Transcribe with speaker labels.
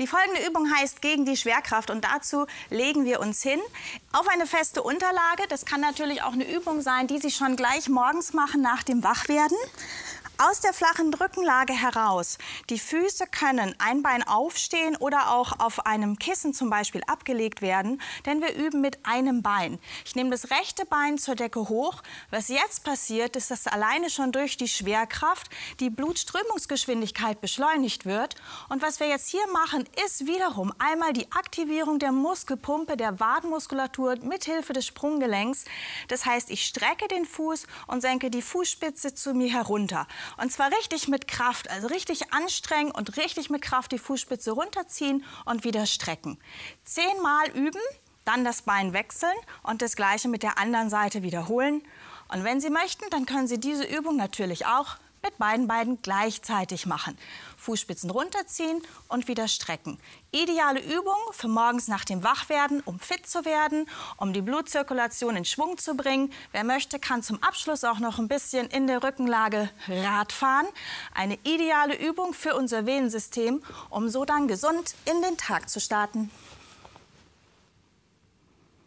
Speaker 1: Die folgende Übung heißt gegen die Schwerkraft und dazu legen wir uns hin auf eine feste Unterlage. Das kann natürlich auch eine Übung sein, die Sie schon gleich morgens machen nach dem Wachwerden. Aus der flachen Rückenlage heraus. Die Füße können ein Bein aufstehen oder auch auf einem Kissen zum Beispiel abgelegt werden, denn wir üben mit einem Bein. Ich nehme das rechte Bein zur Decke hoch. Was jetzt passiert, ist, dass alleine schon durch die Schwerkraft die Blutströmungsgeschwindigkeit beschleunigt wird. Und was wir jetzt hier machen, ist wiederum einmal die Aktivierung der Muskelpumpe, der Wadenmuskulatur mithilfe des Sprunggelenks. Das heißt, ich strecke den Fuß und senke die Fußspitze zu mir herunter. Und zwar richtig mit Kraft, also richtig anstrengen und richtig mit Kraft die Fußspitze runterziehen und wieder strecken. Zehnmal üben, dann das Bein wechseln und das gleiche mit der anderen Seite wiederholen. Und wenn Sie möchten, dann können Sie diese Übung natürlich auch mit beiden Beinen gleichzeitig machen. Fußspitzen runterziehen und wieder strecken. Ideale Übung für morgens nach dem Wachwerden, um fit zu werden, um die Blutzirkulation in Schwung zu bringen. Wer möchte, kann zum Abschluss auch noch ein bisschen in der Rückenlage Rad fahren. Eine ideale Übung für unser Venensystem, um so dann gesund in den Tag zu starten.